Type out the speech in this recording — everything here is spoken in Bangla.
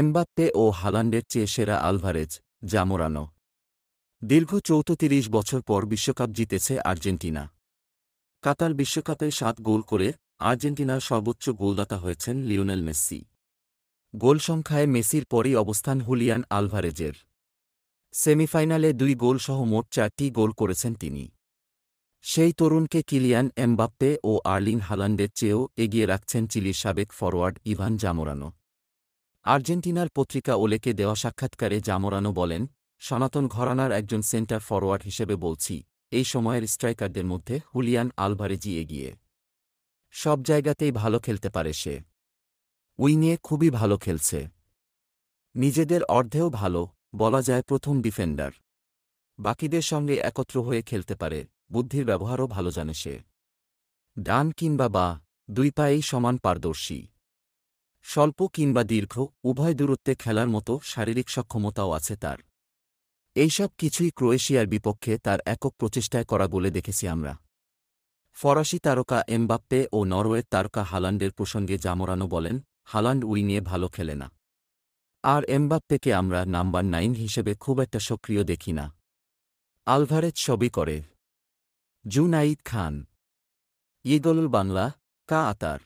এমবাপ্পে ও হালান্ডের চেয়ে সেরা আলভারেজ জামোরানো দীর্ঘ চৌত্রিশ বছর পর বিশ্বকাপ জিতেছে আর্জেন্টিনা। কাতার বিশ্বকাপে সাত গোল করে আর্জেন্টিনার সর্বোচ্চ গোলদাতা হয়েছেন লিওনেল মেসি। গোল সংখ্যায় মেসির পরই অবস্থান হুলিয়ান আলভারেজের। সেমিফাইনালে দুই গোলসহ মোট চারটি গোল করেছেন তিনি। সেই তরুণকে কিলিয়ান এমবাপ্পে ও আর্লিন হালান্ডের চেয়েও এগিয়ে রাখছেন চিলির সাবেক ফরোয়ার্ড ইভান জামোরানো। আর্জেন্টিনার পত্রিকা ওলেকে দেওয়া সাক্ষাৎকারে জামোরানো বলেন, সনাতন ঘরানার একজন সেন্টার ফরোয়ার্ড হিসেবে বলছি, এই সময়ের স্ট্রাইকারদের মধ্যে হুলিয়ান আলভারেজি এগিয়ে। সব জায়গাতেই ভালো খেলতে পারে সে। উইংয়ে খুবই ভালো খেলছে। নিজেদের অর্ধেও ভালো, বলা যায় প্রথম ডিফেন্ডার। বাকিদের সঙ্গে একত্র হয়ে খেলতে পারে, বুদ্ধির ব্যবহারও ভালো জানে সে। ডান কিংবা বা, দুই পায়েই সমান পারদর্শী। স্বল্প কিংবা দীর্ঘ, উভয় দূরত্বে খেলার মতো শারীরিক সক্ষমতাও আছে তার। এইসব কিছুই ক্রোয়েশিয়ার বিপক্ষে তার একক প্রচেষ্টায় করা বলে দেখেছি আমরা। ফরাসি তারকা এমবাপ্পে ও নরওয়ের তারকা হালান্ডের প্রসঙ্গে জামরানো বলেন, হালান্ড উইংয়ে ভালো খেলে না। আর এমবাপ্পেকে আমরা নাম্বার নাইন হিসেবে খুব একটা সক্রিয় দেখি না। আলভারেজ সবই করে। জুনাইদ খান। ইগলুল বাংলা, কা আতার।